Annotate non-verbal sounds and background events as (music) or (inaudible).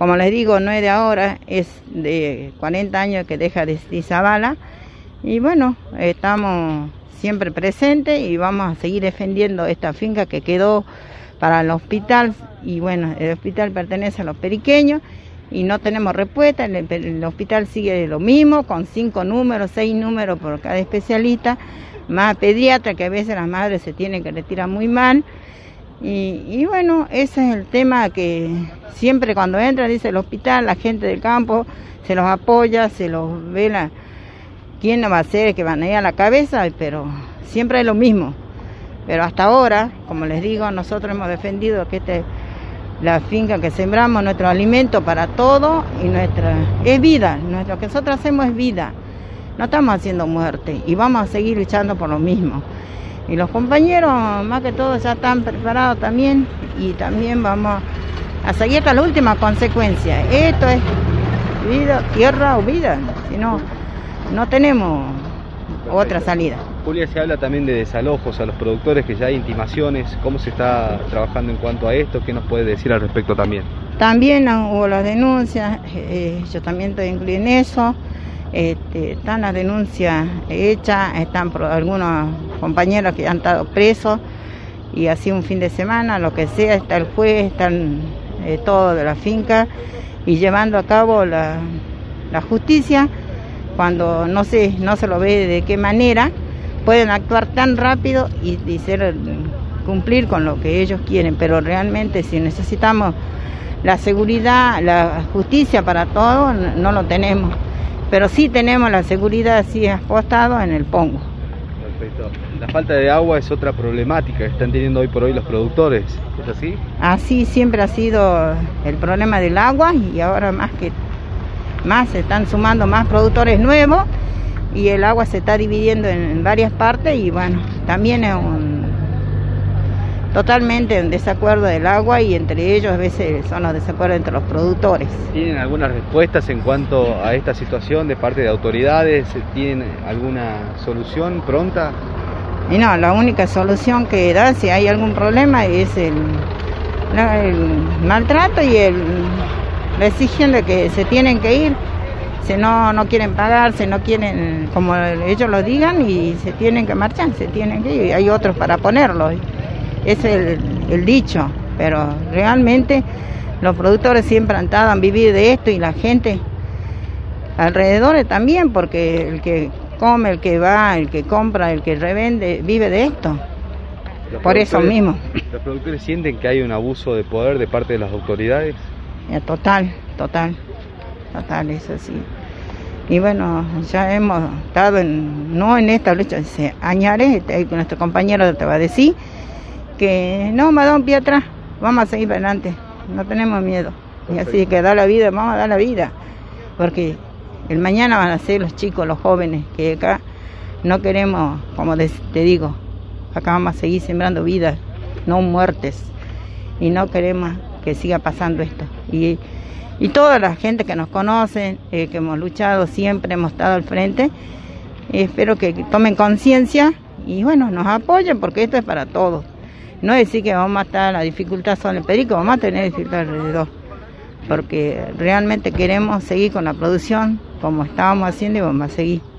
Como les digo, no es de ahora, es de 40 años que deja de Izabala. Y bueno, estamos siempre presentes y vamos a seguir defendiendo esta finca que quedó para el hospital. Y bueno, el hospital pertenece a los periqueños y no tenemos respuesta. El, hospital sigue lo mismo, con cinco números, seis números por cada especialista, más pediatra, que a veces las madres se tienen que retirar muy mal. Y, bueno, ese es el tema que siempre cuando entra, dice el hospital, la gente del campo se los apoya, se los vela. ¿Quién no va a ser que van a ir a la cabeza? Pero siempre es lo mismo. Pero hasta ahora, como les digo, nosotros hemos defendido que este, la finca que sembramos, nuestro alimento para todo y nuestra es vida. Lo que nosotros hacemos es vida. No estamos haciendo muerte y vamos a seguir luchando por lo mismo. Y los compañeros, más que todo, ya están preparados también y también vamos a seguir hasta la última consecuencia. Esto es vida, tierra o vida, si no, no tenemos otra salida. Julia, se habla también de desalojos a los productores, que ya hay intimaciones. ¿Cómo se está trabajando en cuanto a esto? ¿Qué nos puede decir al respecto también? También hubo las denuncias, eh, yo también estoy incluida en eso. Este, están las denuncias hechas, están algunos compañeros que han estado presos y así un fin de semana, lo que sea, está el juez, están eh, todo de la finca y llevando a cabo la, justicia cuando no se, no se lo ve de qué manera pueden actuar tan rápido y, cumplir con lo que ellos quieren, pero realmente si necesitamos la seguridad, la justicia para todos, no lo tenemos pero sí tenemos la seguridad así apostado en el Pongo. Perfecto. La falta de agua es otra problemática que están teniendo hoy por hoy los productores, ¿es así? Así siempre ha sido el problema del agua y ahora más que más se están sumando más productores nuevos y el agua se está dividiendo en varias partes y bueno, también es un totalmente en desacuerdo del agua y entre ellos a veces son los desacuerdos entre los productores. ¿Tienen algunas respuestas en cuanto a esta situación de parte de autoridades? ¿Tienen alguna solución pronta? Y no, la única solución que da si hay algún problema es el, maltrato y el, la exigen de que se tienen que ir si no no quieren pagar, si no quieren, como ellos lo digan, y se tienen que marchar, se tienen que ir, y hay otros para ponerlo es el, dicho, pero realmente los productores siempre han estado, han vivido de esto y la gente alrededor también, porque el que come, el que va, el que compra, el que revende, vive de esto. Por eso mismo. (laughs) ¿Los productores sienten que hay un abuso de poder de parte de las autoridades? total, total, total, eso sí. Y bueno, ya hemos estado en, no en esta lucha, hace añares, nuestro compañero te va a decir, que no, un pie atrás, vamos a seguir para adelante, no tenemos miedo. Y así que da la vida, vamos a dar la vida, porque el mañana van a ser los chicos, los jóvenes, que acá no queremos, como te digo, acá vamos a seguir sembrando vidas, no muertes, y no queremos que siga pasando esto. Y, y toda la gente que nos conoce, eh, que hemos luchado siempre, hemos estado al frente, espero que tomen conciencia y bueno, nos apoyen porque esto es para todos. No decir que vamos a estar la dificultad solo en Perico, vamos a tener dificultad alrededor. Porque realmente queremos seguir con la producción como estábamos haciendo y vamos a seguir.